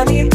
nadie